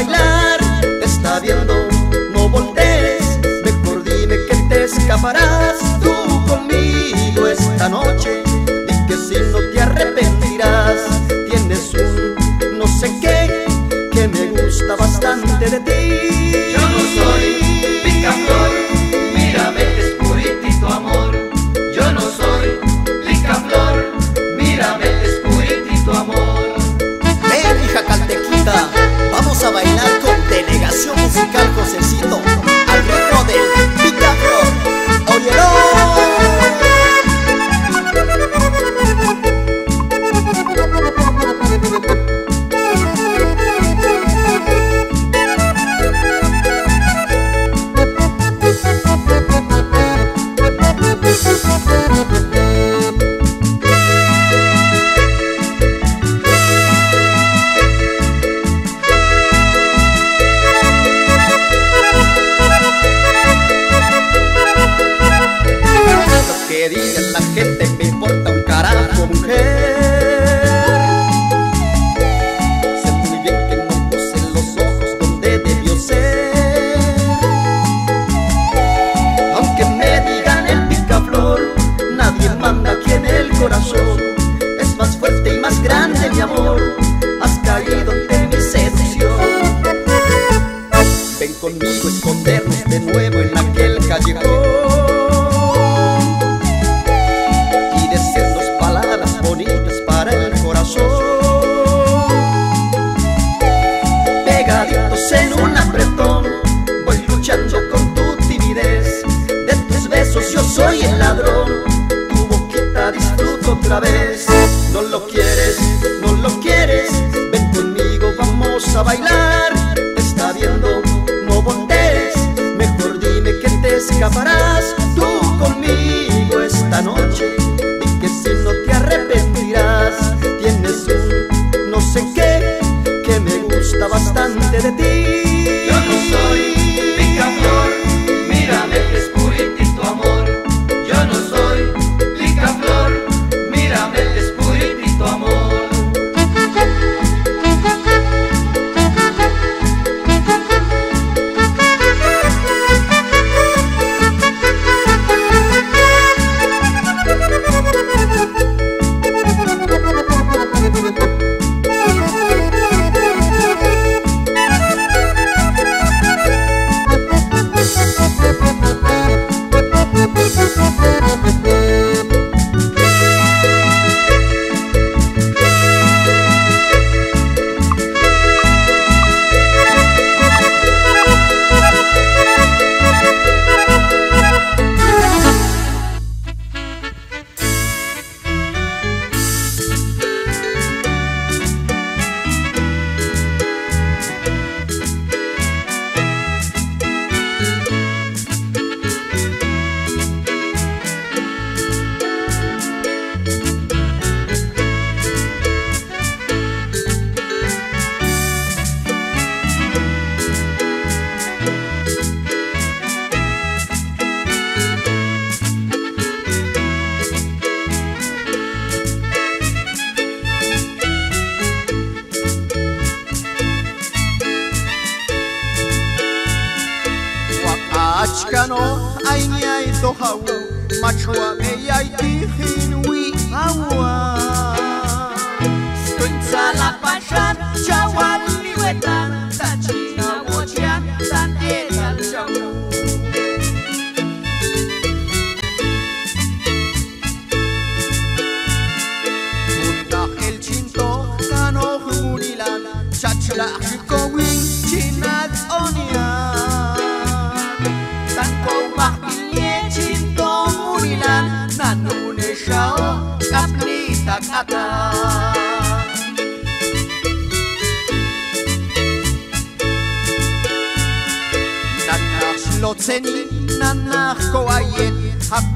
bailar. Está viendo, no voltees, mejor dime que te escaparás. Tú conmigo esta noche y que si no te arrepentirás, tienes un no sé qué que me gusta bastante de ti.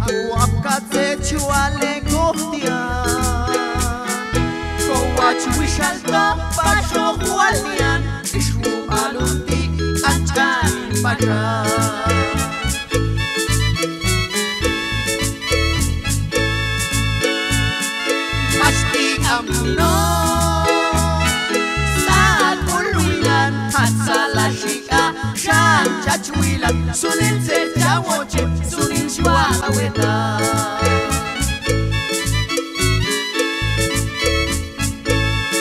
Aguacate chuale goftia Kowach wishalta pasho hualian Ishu alundi achan pajan Sun in set, I watch it. Sun Sunin shwa aweta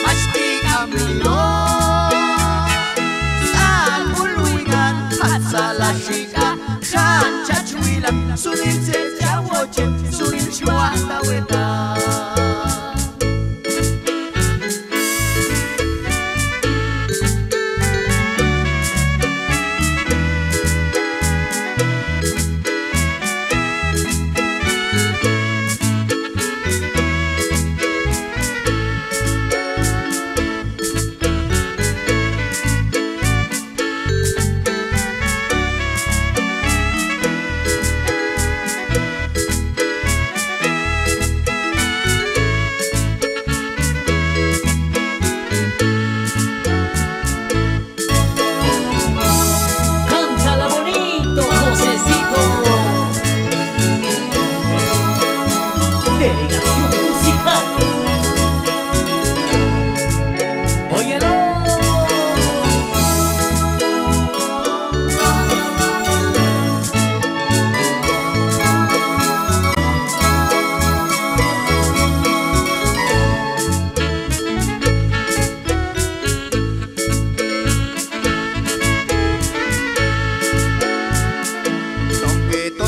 Pasti amno Saat uluilan Hatsala shika Shan chachuilan Sunin se chawoche Sunin shwa aweta Cántala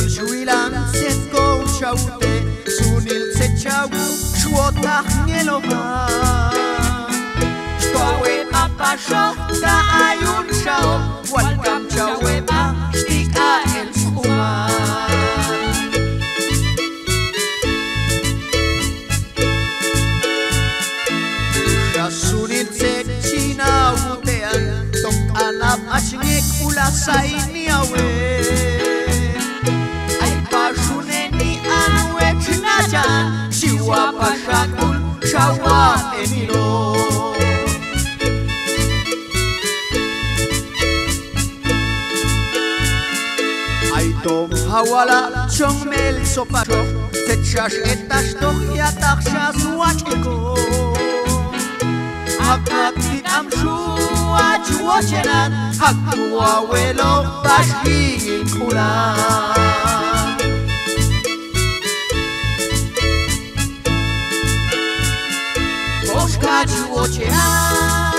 Żuilan setką czałte Sunil se czał Człotach nie lowa Szkoły a paszo Ta da ajun czał Walkam czałe ma Sztika el skuma Sunil se cina utean Tok anap aśniek ula sajniawe hawala chong mel sopacho Techash etash toch yatach shaz wachiko Hakati am shua chuochenan Haku awelo bashki kulan ośkadziło cię nam.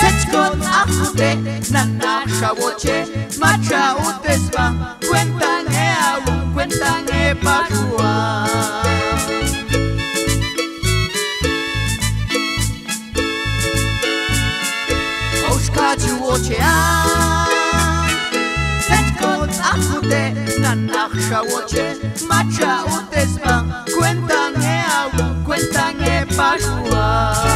Seczko na chudę, na naszało cię, macza utesła, cuenta nie alu, cuenta nie patrzyła. Ośkadziło cię nam. Na chudę, na macza utesła, faz voar.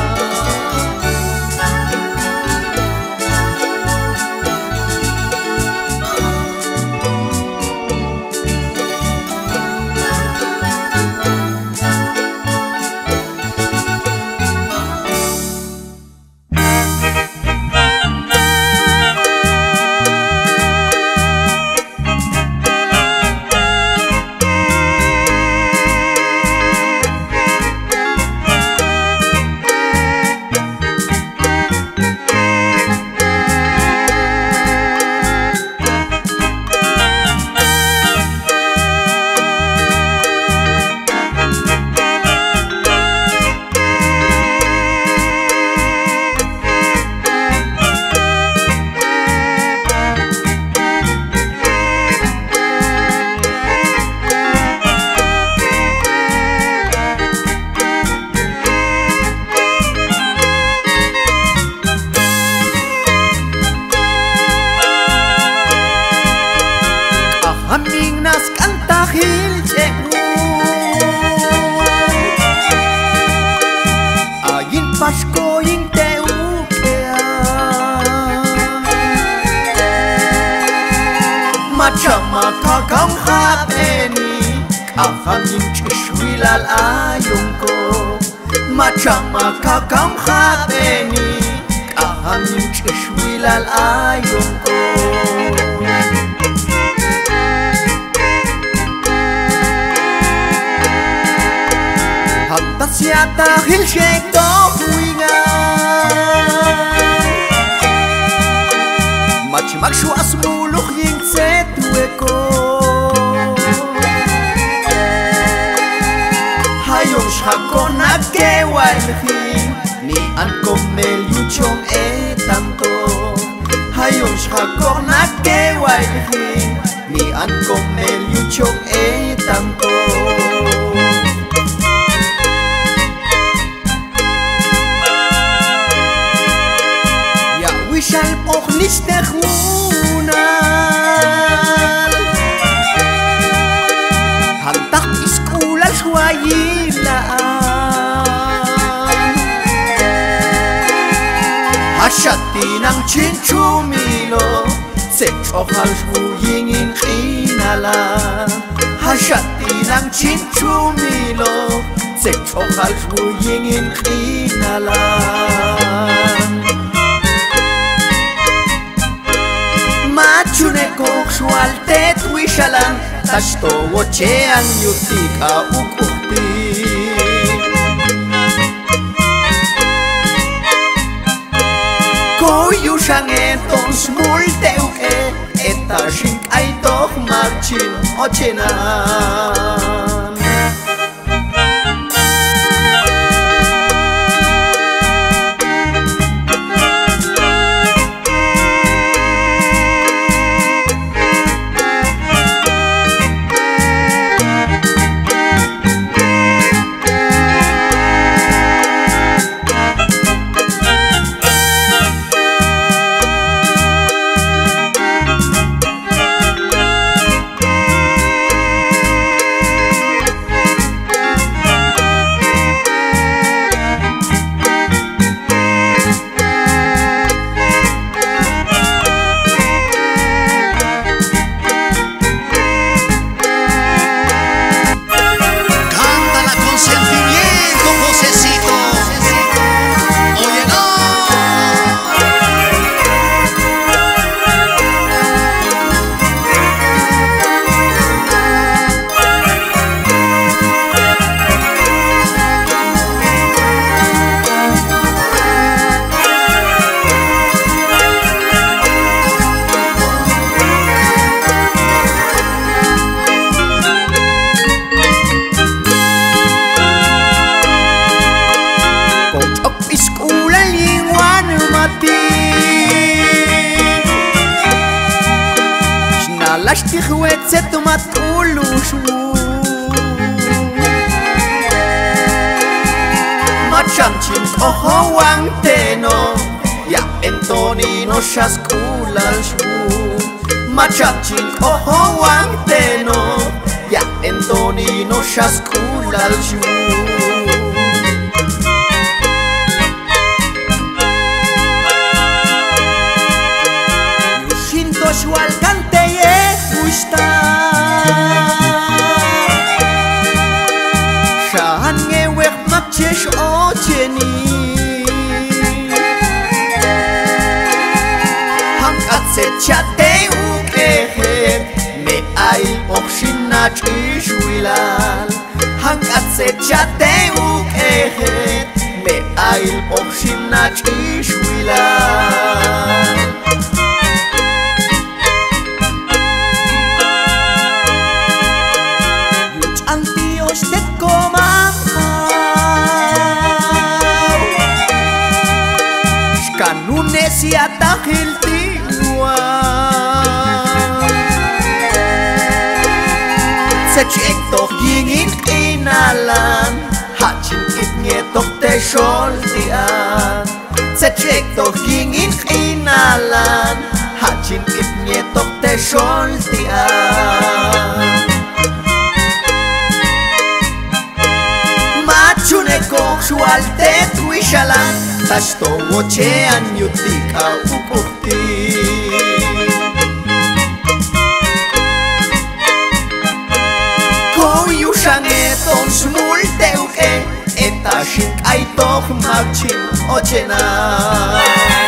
שכולוך ימצאת מקום היום שחקון הגאווה הלכים מאנקום מליוצ'ום את עמקו היום שחקון הגאווה הלכים מאנקום מליוצ'ום את עמקו Ich hab auch nicht nach Mut Hantak iskulal shwayilaan Hashati ng chinchumilo Se chokhal shwuyingin khinalan Hashati ng chinchumilo Se chokhal shwuyingin khinalan kuk xwaltet wixalan tax towochean yutika ukujti Kuyuxan etons multeuke eta xink'aytoj marchin ochenan seciateu keher me ai oxinach ishwilal hangat seciateu keher me ai oxinach ishwilal Canune si atajil Sa chek tok yingin inalan Hachin it nye tok te sholtian Sa chek tok yingin inalan Hachin it nye tok te sholtian Machune kok sualte tuishalan Tasto wochean yutika ukukti Esaneton zumulteuge Eta xinkaitok martxin otxena Eee!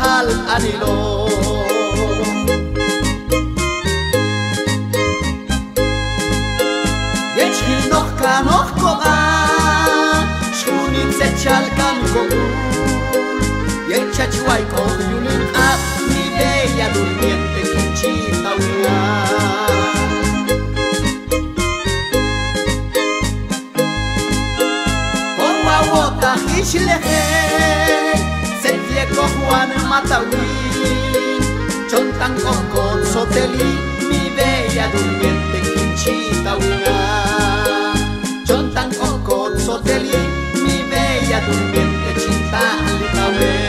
al anilo. Jedź il noch ka noch kora Schmunin zet chal kam Jedź a chuaj kor a Mi beya durmiente kinchi paulia Oh, wow, what Juan Matahuín, Chontan con Soteli, mi bella durmiente quinchita una. Chontan con Soteli, mi bella durmiente chintalita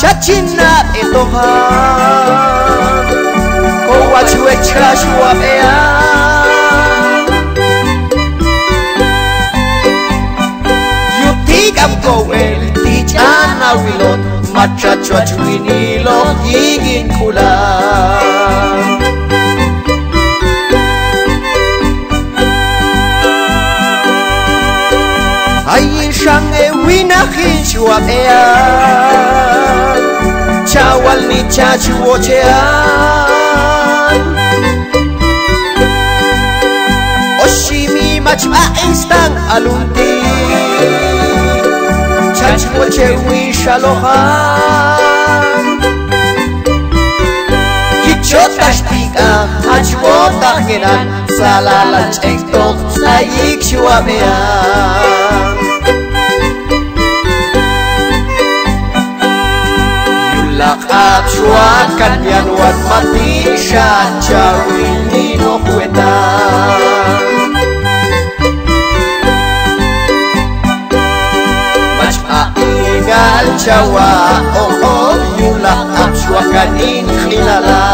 chachina etoha kowa chue chashua ea yuptikam kowel tichana wilot machachua chuinilo higin kulam Ayin shang e winachin shuap ea chawal ni chachu ochean Oshimi mach aistan alunti Chachu ochewi shalohan Kichotash tika hachwotah geran Salalan chektok sayik shuamean Lak at shuakan yan wat mati siya Chawin ni no kwetan Machaingal chawa oh o Yula at shuakan in khilala.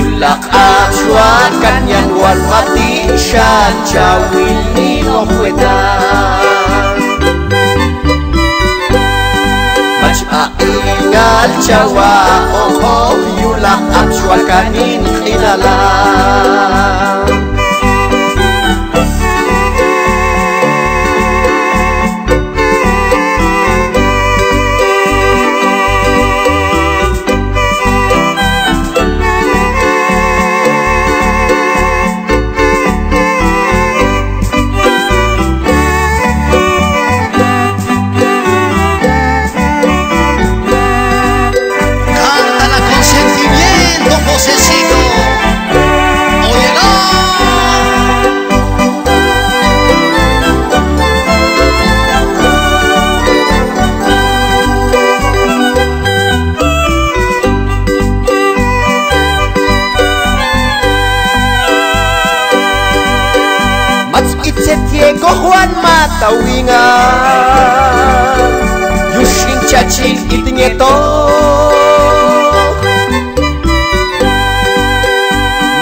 Yula at shuakan yan wat mati siya Chawin ni no kwetan aingal chawa oh oh yulak chua kanin khinalan tawinga Już ing cacing itnie to.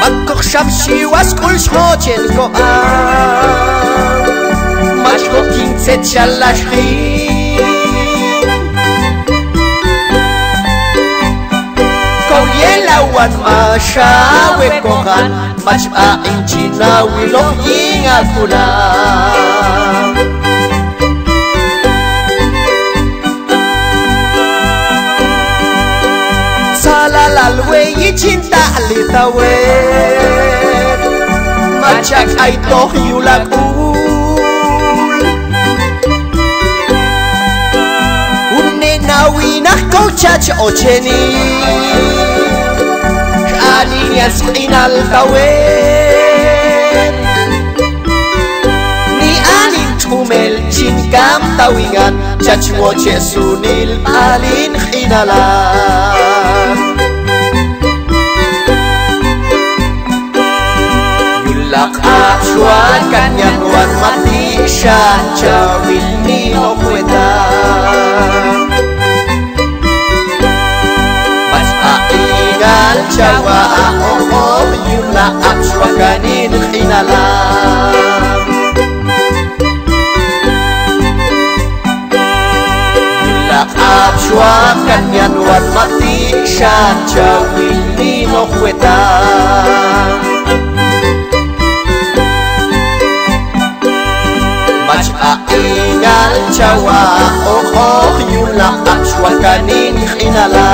Matkok szamsi łaskul szchodzien koa Matkok incet szalasz hej wan masha we kokan mach a inchina we lo inga kula. Salalal we ichinta alita we. Machak ay toh yulak ul. Unne nawi nak kolchach ocheni الغالي يسقينا الخوين ni alin tumel chingam tawingan chachmo chesunil alin khinalan Lak acuan kan yang wan mati sya cawil ni okwetan جوا أقوم يملا أبشوى كانين خلالا Abshwa kanyan wat mati shan chawi ni no kweta Mach a ingal chawa oh oh yula abshwa kanin inala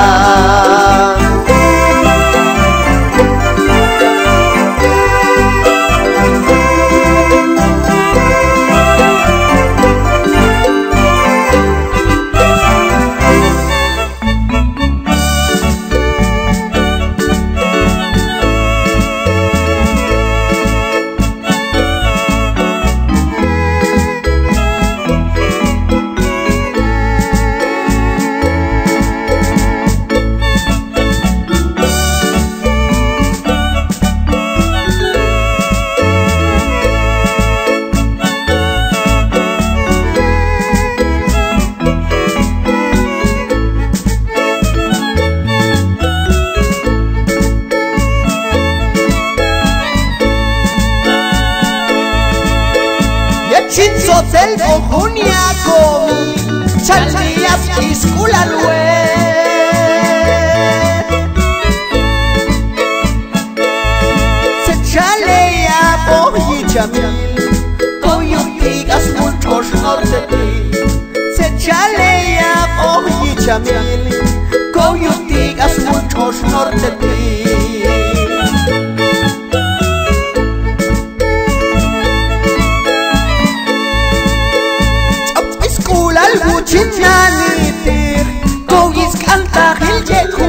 Chinchanitir Kogis kantajil yekhu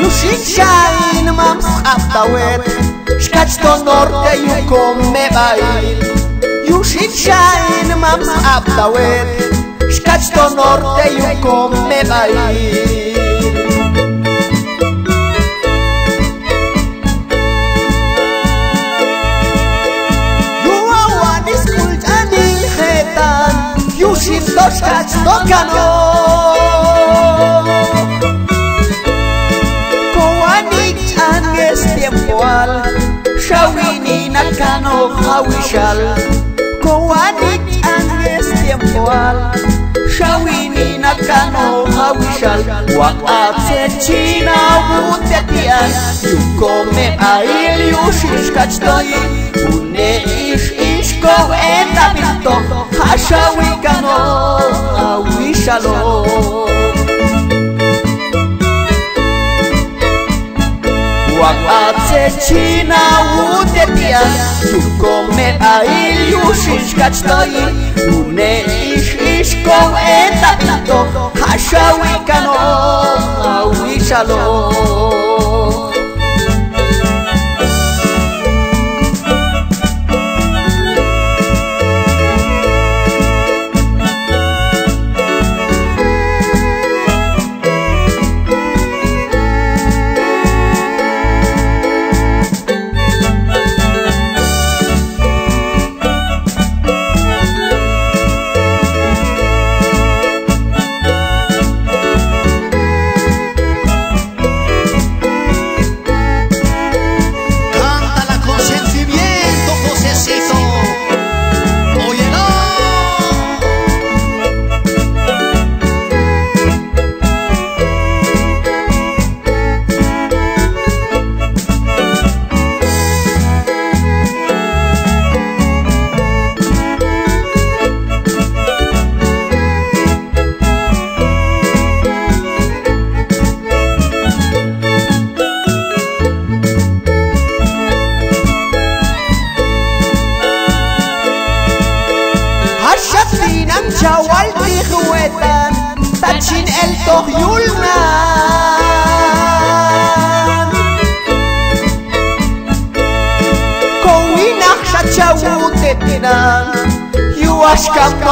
Lushinshain mams hastawet Shkachto norte yukom mebail Yushinshain mams hastawet Shkachto norte yukom mebail Yushin doshkach do kano Koanik anges tiempoal Shawini nakano hawishal Koanik anges tiempoal Shawini nakano hawishal Wak atse china wutetian Yukome ail yushishkach doyin Une ish ish go etabilto Hashawi kano hawishalo Wakatse china wutetia Tukome ail yushish kachtoi Une ish ish ko etapito Hashawi kano awishalo Cántala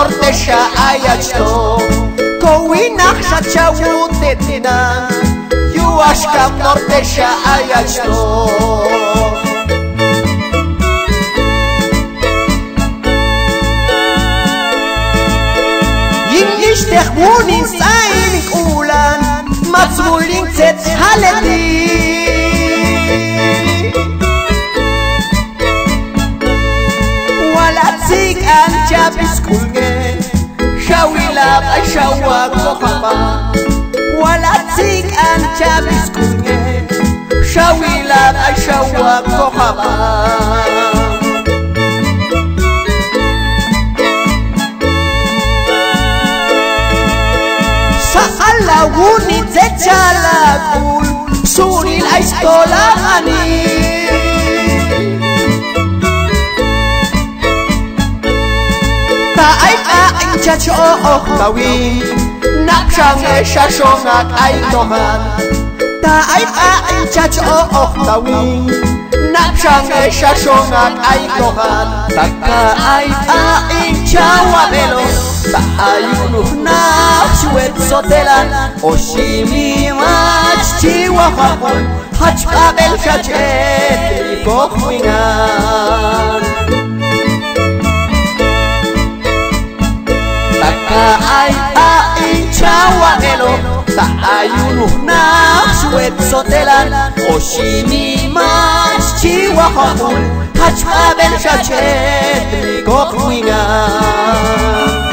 კორტეშა აიაჩტო კოვინახშა ჩაუტეტინა იუაშკა კორტეშა აიაჩტო იმიშტეხ მუნინ წაინ კულან მაცმულინ ცეცხალედი جابس كل جن شوي لا بشوار وخفا ولا تسيك أن جابس كل جن شوي لا بشوار وخفا سألوني تجالا كل سوري الأشتولاغاني Ta oh, oh tawin Nakshang e shashongak ay tohan Ta ay aing chacho oh tawin Nakshang e shashongak ay tohan Taka ay aing chawabelo Taayunuh na suet sotelan Oshimi mach chiwa აი აი ჩავაგელო და აიუნუ ნახსვეთ სოტელან ოშინი მას ჩივახაბულ ჰაჩაბელ შაჩეთ გოყვინან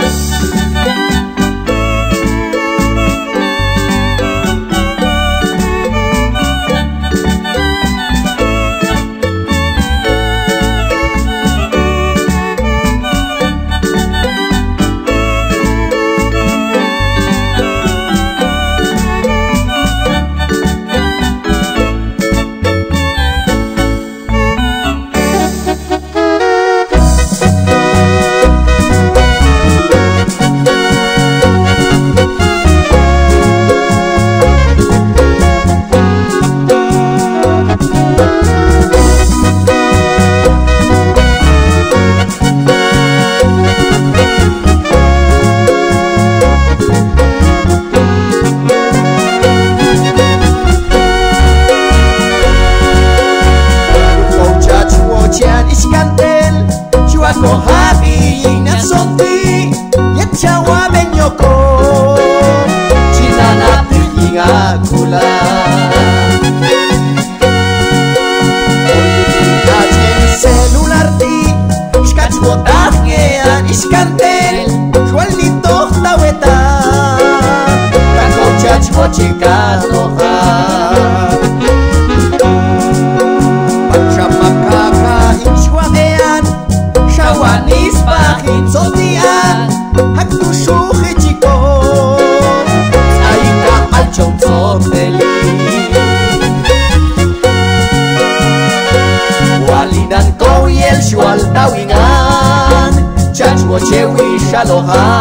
how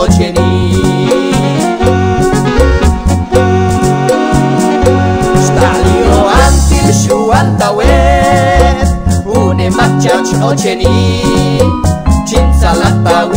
ocení. Stalio antil xuantauet, une matxatx ocení, txintzalat bau